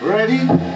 Ready?